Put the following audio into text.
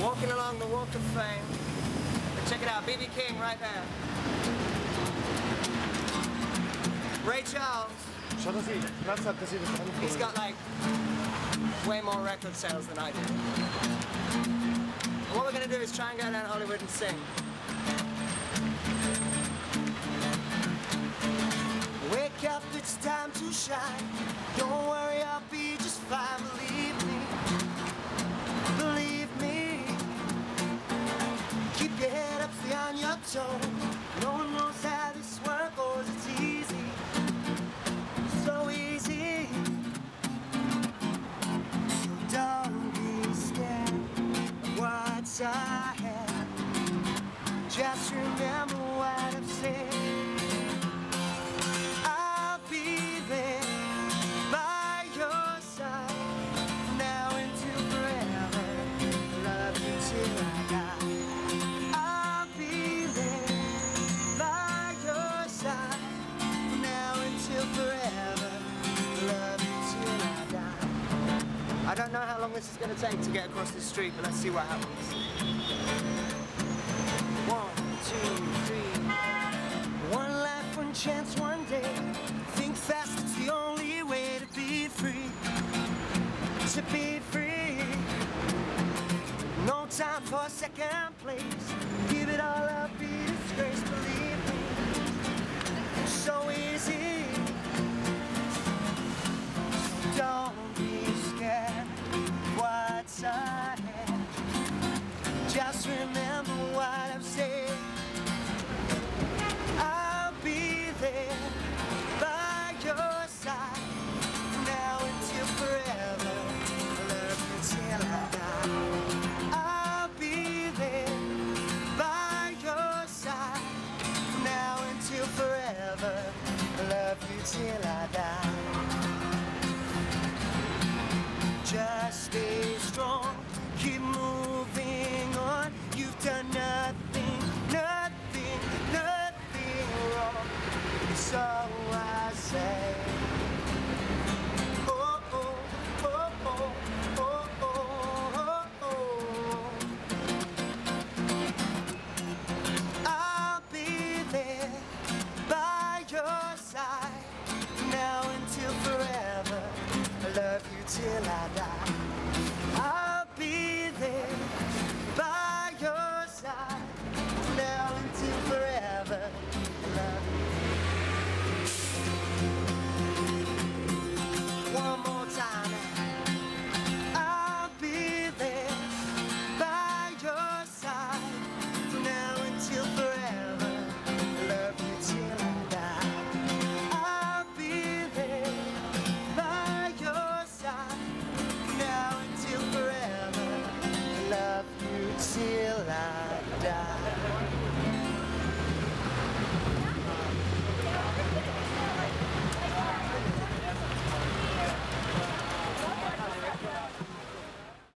walking along the walk of fame. But check it out, BB King right there. Ray Charles, he's got like way more record sales than I do. And what we're gonna do is try and go down Hollywood and sing. Wake up, it's time to shine. Don't toes. No one knows how this work goes. It's easy, so easy. So don't be scared of what's ahead. Just remember this is going to take to get across this street, but let's see what happens. One, two, three. One life, one chance, one day. Think fast, it's the only way to be free. To be free. No time for second place. Give it all up, be disgraced, believe Love you till I die. Just 接拉大。die.